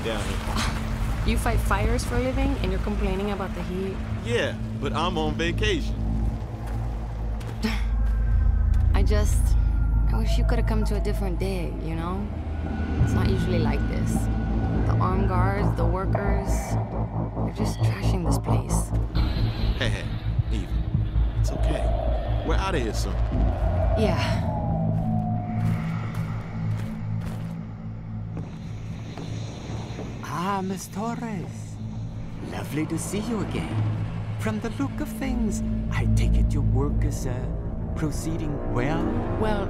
hot down here. You fight fires for a living and you're complaining about the heat? Yeah, but I'm on vacation. I just... I wish you could have come to a different day, you know? It's not usually like this. The armed guards, the workers... They're just trashing this place. Hey, hey, Eva. It's okay. We're out of here soon. Yeah. Miss Torres. Lovely to see you again. From the look of things, I take it your work is uh, proceeding well? Well,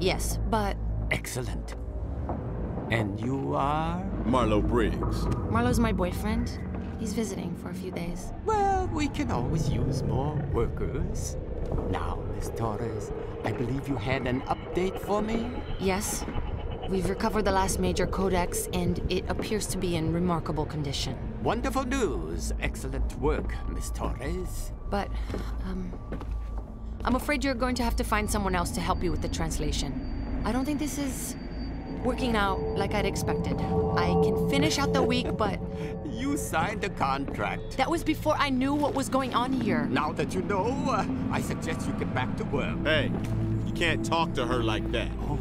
yes, but Excellent. And you are? Marlow Briggs. Marlow's my boyfriend. He's visiting for a few days. Well, we can always use more workers. Now, Miss Torres, I believe you had an update for me? Yes, we've recovered the last major codex, and it appears to be in remarkable condition. Wonderful news. Excellent work, Miss Torres. But, um, I'm afraid you're going to have to find someone else to help you with the translation. I don't think this is working out like I'd expected. I can finish out the week, but You signed a contract. that was before I knew what was going on here. Now that you know, uh, I suggest you get back to work. Hey, you can't talk to her like that. Oh,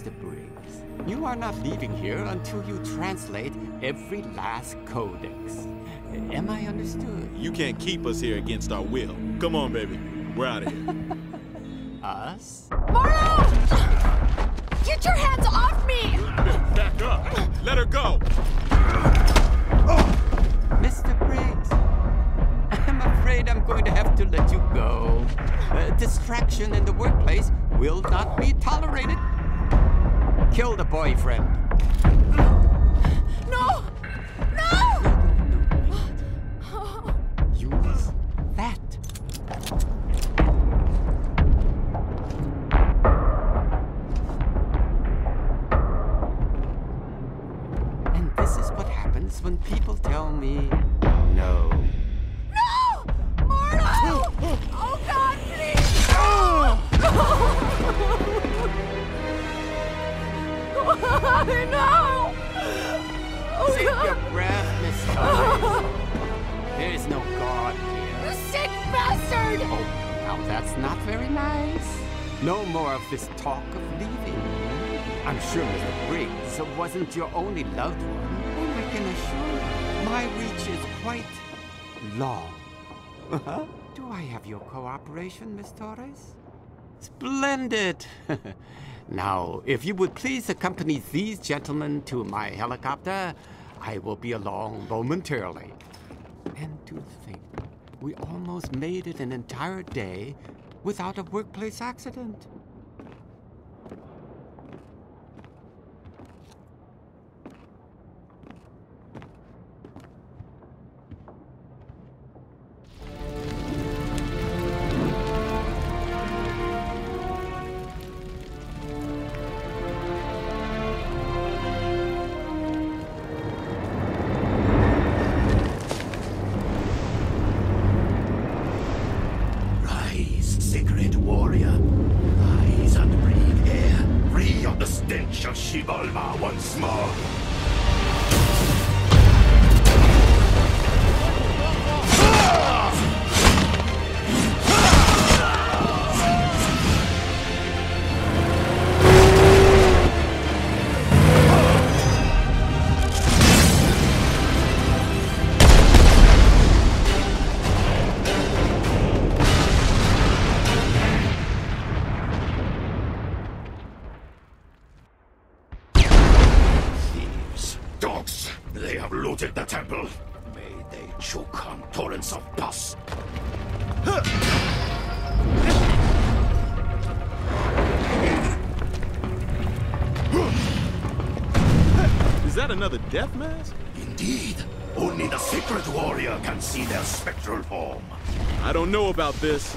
Mr. Briggs. You are not leaving here until you translate every last codex. Am I understood? You can't keep us here against our will. Come on, baby. We're out of here. Us? Marlow! Get your hands off me! Back up. Let her go. Mr. Briggs, I'm afraid I'm going to have to let you go. Uh, distraction in the workplace will not be tolerated. Kill the boyfriend. No! No! Use that. And this is what happens when people tell me no. No! Marlow! Oh God, please! no! Oh Save your breath, Miss Torres. There is no God You here. sick bastard! Oh, now that's not very nice. No more of this talk of leaving. I'm sure Mr. Briggs wasn't your only loved one, and I can assure you, my reach is quite long. Do I have your cooperation, Miss Torres? Splendid! now, if you would please accompany these gentlemen to my helicopter, I will be along momentarily. And to think, we almost made it an entire day without a workplace accident. Have looted the temple. May they choke on torrents of pus. Is that another death mask? Indeed, only the secret warrior can see their spectral form. I don't know about this.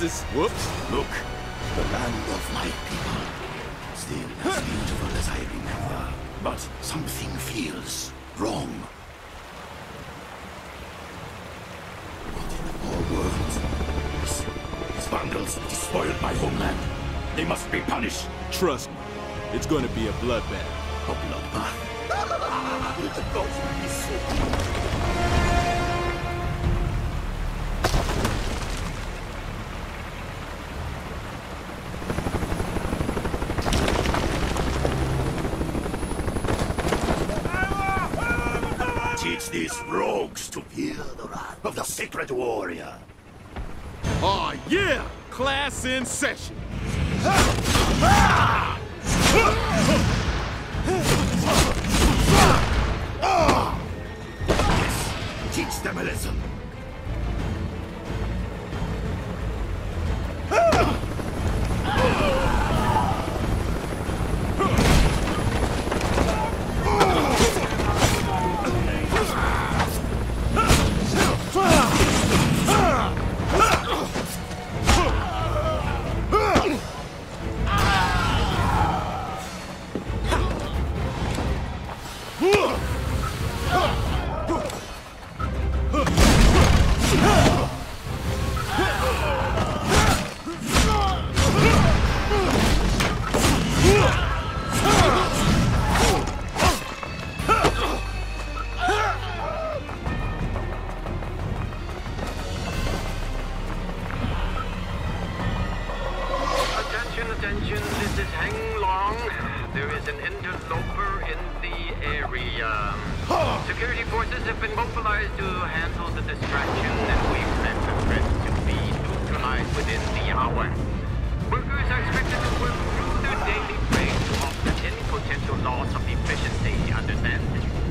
this is... Whoops. Look, the land of my people. Still as beautiful as I remember, but something feels wrong. What in the whole world? These, these vandals despoiled my homeland. They must be punished. Trust me, it's going to be a bloodbath. A bloodbath? these rogues to fear the wrath of the sacred warrior. Oh yeah! Class in session. Teach them a lesson. Attention, within the hour. Workers are expected to work through their daily break to offset any potential loss of efficiency, understand?